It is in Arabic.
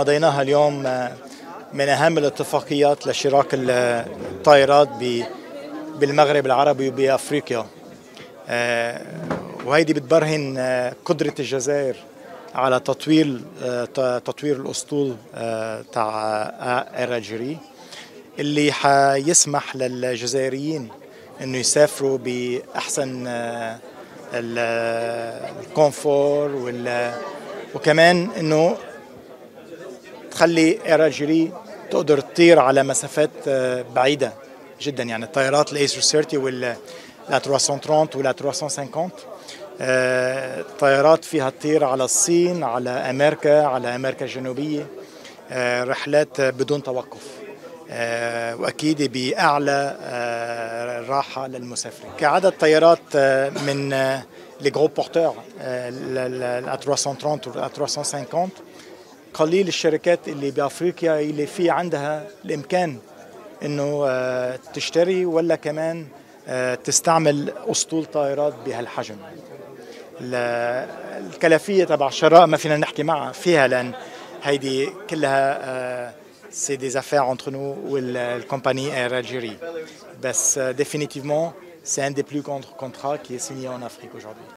مضيناها اليوم من أهم الاتفاقيات لشراك الطائرات بالمغرب العربي وبأفريقيا. وهيدي بتبرهن قدرة الجزائر على تطوير تطوير الأسطول تاع اير اللي حيسمح للجزائريين إنه يسافروا بأحسن الكونفور وكمان إنه تخلي اير تقدر تطير على مسافات بعيدة جدا. يعني الطائرات الايسر 30 وال 330 ولا 350 طائرات فيها تطير على الصين على أمريكا على أمريكا الجنوبية رحلات بدون توقف وأكيد بأعلى راحة للمسافرين كعدد طيارات من لي غرو بورتور ال 330 وال 350 قليل الشركات اللي بأفريقيا اللي في عندها الإمكان إنه تشتري ولا كمان تستعمل أسطول طائرات بهالحجم. الكلفيه تبع الشراء ما فينا نحكي معها فيها لأن هيدي كلها سي دي افير انتر نو والكومباني اير الجيري بس c'est un des plus grands contrats qui est signé en Afrique aujourd'hui.